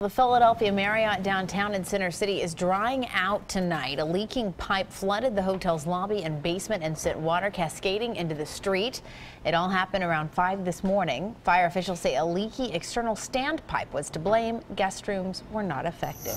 The Philadelphia Marriott downtown in Center City is drying out tonight. A leaking pipe flooded the hotel's lobby and basement and sent water cascading into the street. It all happened around 5 this morning. Fire officials say a leaky external standpipe was to blame. Guest rooms were not affected.